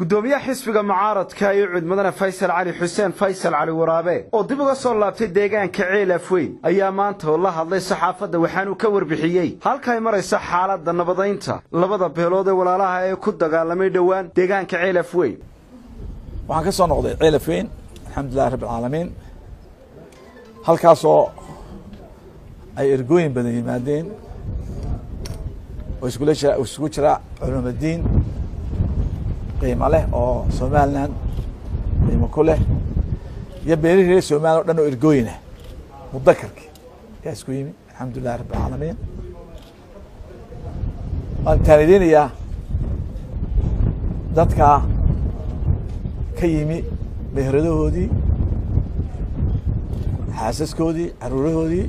gudoomiyaha xisbiga mucaaradka iyo cudmadana faysal cali xuseen faysal cali waraabe oo dib uga soo laabtay deegaanka ceel afweyn ayaa maanta oo la hadlay saxaafadda waxaanuu ka warbixiyey. Halka ay maraysa xaaladda nabadaynta labada beelood ee walaalaha ee ku dagaalamay dhowaan deegaanka ceel afweyn. Waxaan ka soo noqday ceel afweyn alxamdulilahi rabbi alcaalamiin halkaasoo ay ergooyin badan yimaadeen oo isugu jira culamadiin qiimo leh oo somalilan qiimo ku leh. Iyo beelihii reer somaliya o dhan oo ergooyinah mudakarki ayaa isku yimi. Alxamdulilahi rabbi alcaalamiin waan taanideynayaa dadka ka yimi meheradahoodii xaasaskoodii caruurahoodii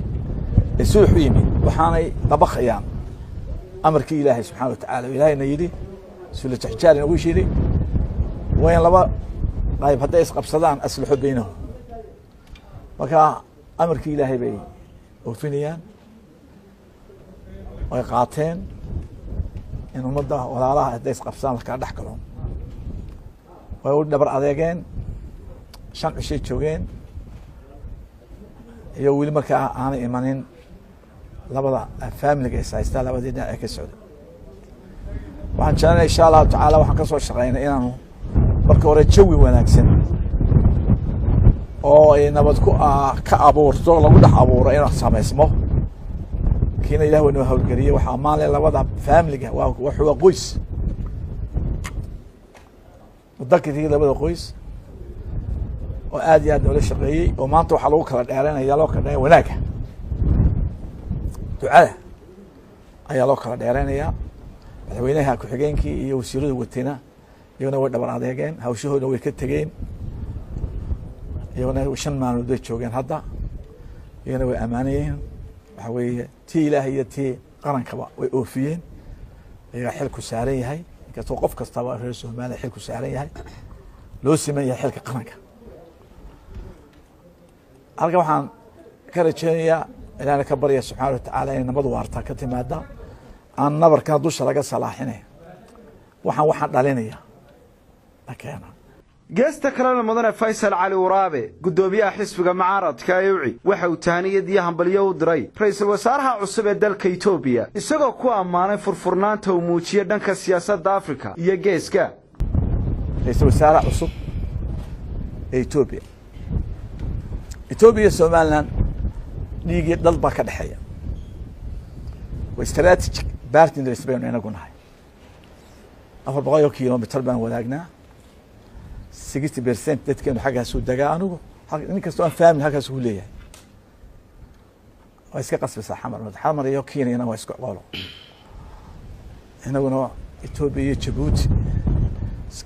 ee u yimi waxaanay dabakayaan amarkii ilaahay subxana wa tacala o yidhi sula jaxjaar inagu shiri waa laba qayb hadday isqabsadaan aslaxo beynahum marka amarkii ilaahay bay oofinayaan way qaateen in ummadda walaalaha hadday isqabsadaan lakala dhex galo way u dhabar adeegeen shan cishay joogeen iyo weli markaa aanay imanin labada faamiliga is labadii dhinac ee ka socda waxaan jeclanay insha allahu tacaala waxaan ka soo shaqeynay inaanu marka hore jawi wanaagsan oo nabad ku ka abuurto lagu dhex abuuro inuu samaysmo. Kiina ilah wa noo hawlgeliyey waxaa ammaanle labada faamiliga waa qoys. Mudakirkii labada qoys. Oo aad iyo aad noola shaqeeyey oo maanta waxaa lagu kala dheeranaya loo kala dheeranaya wanaagga ducada ayaa loo kala dheeraynayaa madaxweynaha ku-xigeenkii iyo wasiirada watena iyagona way dhabar adeegeen hawshahoodna way ka tegeen. Iyagona shan maalmood bay joogeen hadda iyagona way ammaanayeen. Waxaa weeye tii ilaahay iyo tii qarankaba way oofiyeen. Iyagaa xilku saaran yahay. Inkastoo qof kastaba reer somaliya xilku saaran yahay. Loo siman yahay xilka qaranka. Halkan waxaan ka rajeynayaa ilaahna ka barya subxaana watacaala inay nabad waarta ka timaada aan nabarkana dusha laga salaaxinay waxaan waxaan dhalinaya geesta kalena mudane faysal cali waraabe guddoomiyaha xisbiga mucaaradka euci waxa uu tahaniyad iyo hambalyo u diray. Ra'iisul wasaaraha cusub ee dalka etoobiya isagoo ku ammaanay furfurnaanta uu muujiye dhanka siyaasadda afrika iyo geeska. Ra'iisul wasaaraha cusub ee etoobiya etoobiya iyo somalilan dhiigii dhal baa ka dhexeeya. Waa strategic bartners baynu inagu nahay. Afar boqol iyo kilomitr baan wadaagnaa. Sixty percent dadkeenu xaggaasuu degaa anigu nin aan fahmin halkaasuu leeyahay. Waa iska qasbaysaa xamar. Xamar iyo kenyana waa isku qolo. Inaguna etoobiya iyo jabuuti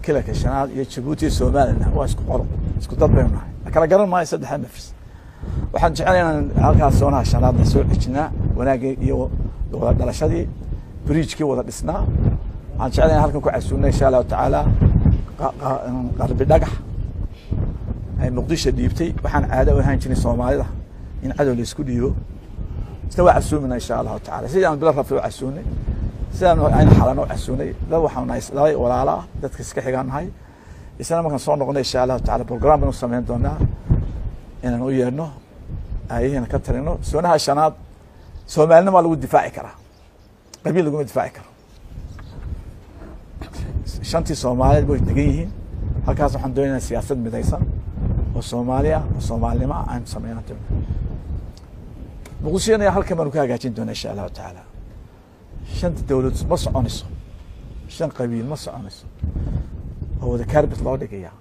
kilanka shanaad iyo jabuuti iyo somalilan waa isku qolo. Isku dad baynu nahay. Kala garan maayo saddexda mafris waxaan jeclay inaan halkaas soonaha shanaadna soo xejinaa wanaagii iyo dhalashadii bridjkii wada dhisnaa waxaan jeclay inaan halkan ku casuulna insha allahu tacaala qarbi dhagax ay muqdisho dhiibtay. Waxaan caado u ahaan jirin soomaalida in cadow la isku dhiibo. Isna waa casuumina insha allahu tacala sidaan bilo rafi u casuunay sidaan aynu xalana u casuunay dad waxaan nahay walaala ah dadka iska xigaan nahay. Isna markaan soo noqonay insha allahu tacala program baan u samayn doonaa inaan u yeedhno ayahina ka talino soonaha shanaad soomaalinimaa lagu difaaci karaa qabiil laguma difaaci karo shantii soomaaliyeed way degan yihiin halkaas waxaan doonayna siyaasad midaysan oo soomaaliya oo soomaalinimo ah aynu sameyna doona muqdishona halkan baanu ka hagaajin doona insha allahu tacaala shanta dowlad ma soconayso shan qabiil ma soconayso oo wada carbit loo dhigaya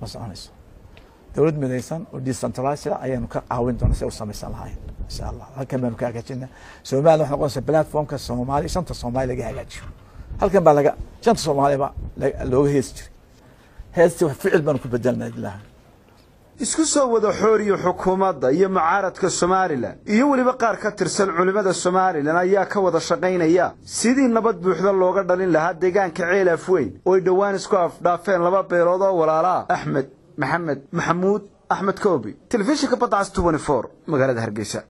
ma soconayso dowlad midaysan oo decentralizer ayaanu ka caawin doona si u samaysan lahayn insha allah halkan baanu ka hagaajina somaliya waxay noqonaysa platformka soomaaliya shanta soomaaliya laga hagaajiyo. Halkan baa laga shanta soomaaliba looga heesi jiray. Heesti ficil baanu ku bedelnay ilaah isku soo wada xooriyo xukuumadda iyo mucaaradka somalilan iyo weliba qaar ka tirsan culimmada somalilan ayaa ka wada shaqaynaya. Sidii nabad buuxda looga dhalin lahaa deegaanka ceel afweyn oo ay dhowaan isku afdhaafeen laba beelood oo walaalaa axmed maxamed maxamuud axmed koobi. Telefishinka badcas magaalada hargeysa